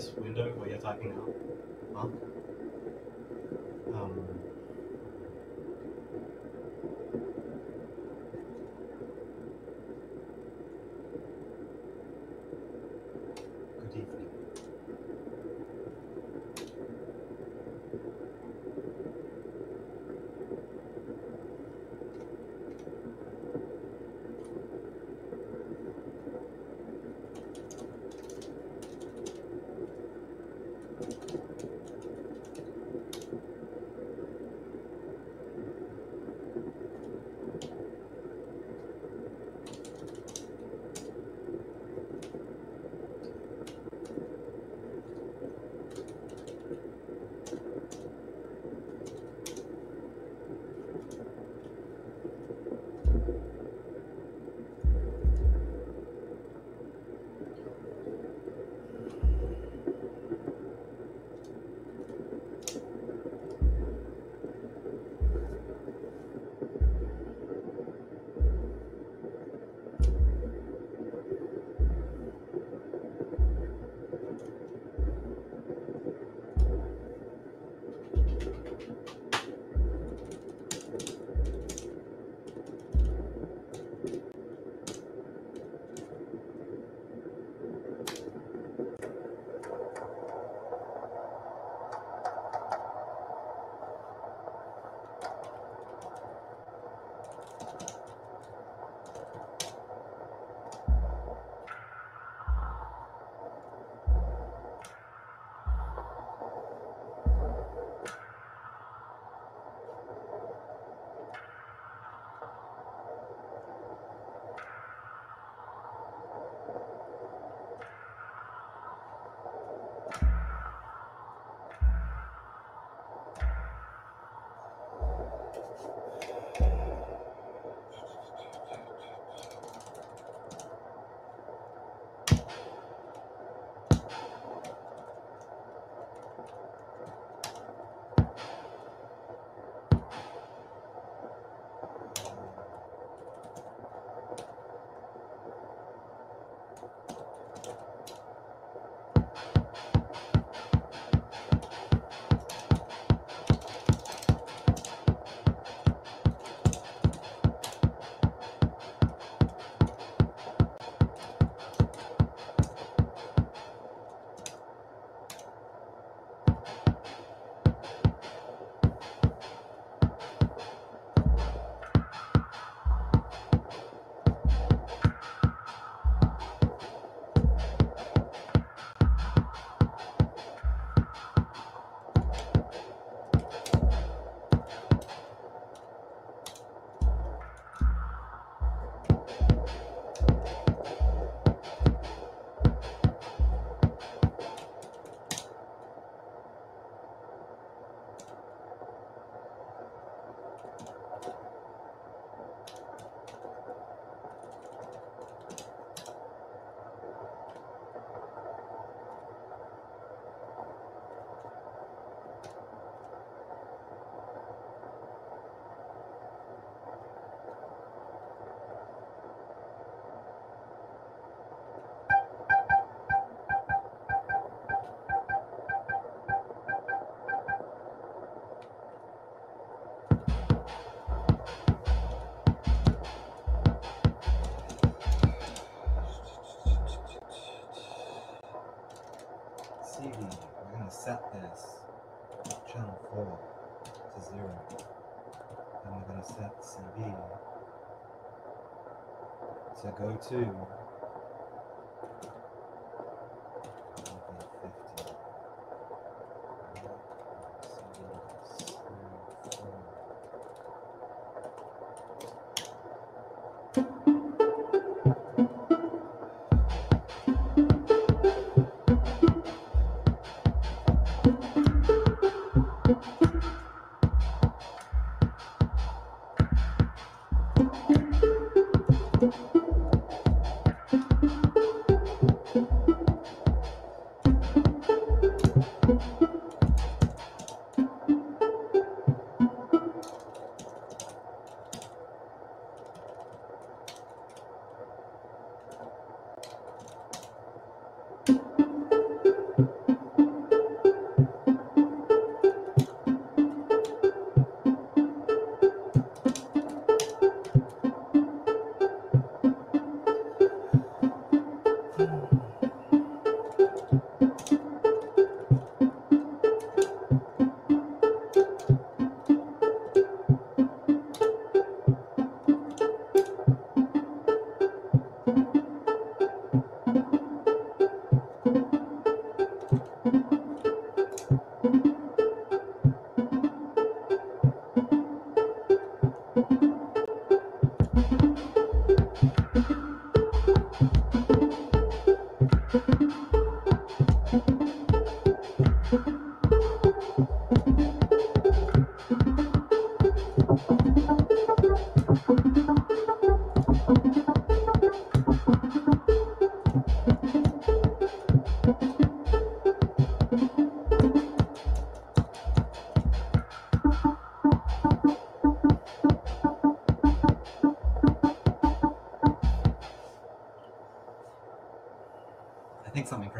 this window where you're typing now? Huh? Um, And gonna set CV to go to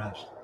I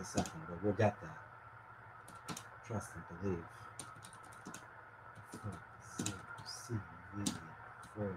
a second, but we'll get that. Trust and believe. Four, zero, C, V, four,